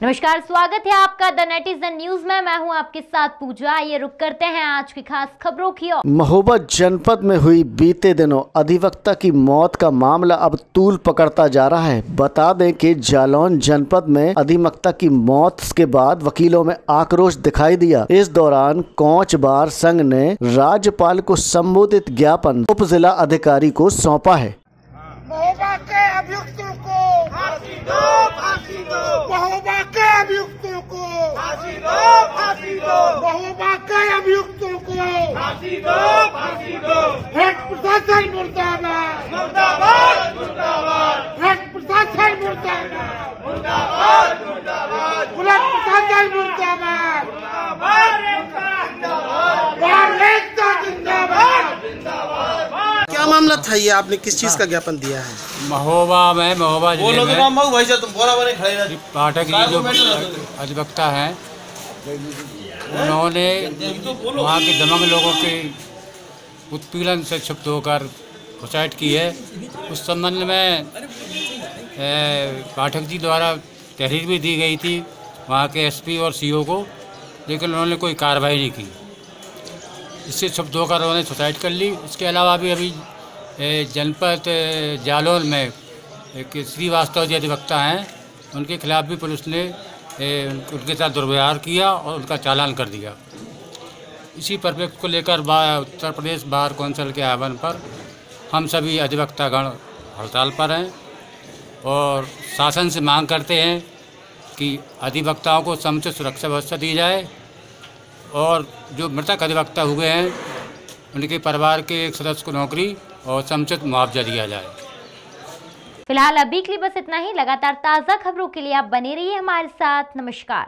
नमस्कार, स्वागत है आपका द नेटिजन न्यूज़ में। मैं हूँ आपके साथ पूजा। ये रुक करते हैं आज की खास खबरों की ओर। महोबा जनपद में हुई बीते दिनों अधिवक्ता की मौत का मामला अब तूल पकड़ता जा रहा है। बता दें कि जालौन जनपद में अधिवक्ता की मौत के बाद वकीलों में आक्रोश दिखाई दिया। इस दौरान कोच बार संघ ने राज्यपाल को संबोधित ज्ञापन उप जिला अधिकारी को सौंपा है महोबा के अभियुक्तों को फांसी दो फांसी दो महोबा के अभियुक्तों को। फांसी दो फांसी दो। महोबा अभियुक्तों को। फांसी दो फांसी दो। हेड प्रशासन मुर्दाबाद मुर्दाबाद हेड प्रशासन मुर्दाबाद मुर्दाबाद मुर्दाबाद पुलिस प्रशासन मुर्दाबाद मुर्दाबाद जिंदाबाद बार एकता जिंदाबाद क्या मामला था ये आपने किस चीज़ का ज्ञापन दिया है? महोबा में महोबा ज़िले में। भाई साहब तुम बोला बने खड़े रह पाठक जी जो अधिवक्ता हैं उन्होंने वहाँ के दमंग लोगों के उत्पीड़न से क्षुब्ध होकर सुसाइड की है। उस संबंध में पाठक जी द्वारा तहरीर भी दी गई थी वहाँ के एसपी और सीओ को लेकिन उन्होंने कोई कार्रवाई नहीं की। इससे क्षुब्ध होकर उन्होंने सुसाइड कर ली। इसके अलावा भी अभी जनपद ए, जालौन में एक श्रीवास्तव जी अधिवक्ता हैं। उनके खिलाफ भी पुलिस ने उनके साथ दुर्व्यवहार किया और उनका चालान कर दिया। इसी परिप्रेक्ष्य को लेकर उत्तर प्रदेश बार कौंसिल के आह्वान पर हम सभी अधिवक्तागण हड़ताल पर हैं और शासन से मांग करते हैं कि अधिवक्ताओं को समुचित सुरक्षा व्यवस्था दी जाए और जो मृतक अधिवक्ता हुए हैं उनके परिवार के एक सदस्य को नौकरी और समुचित मुआवजा दिया जाए। फ़िलहाल अभी के लिए बस इतना ही। लगातार ताज़ा खबरों के लिए आप बने रहिए हमारे साथ। नमस्कार।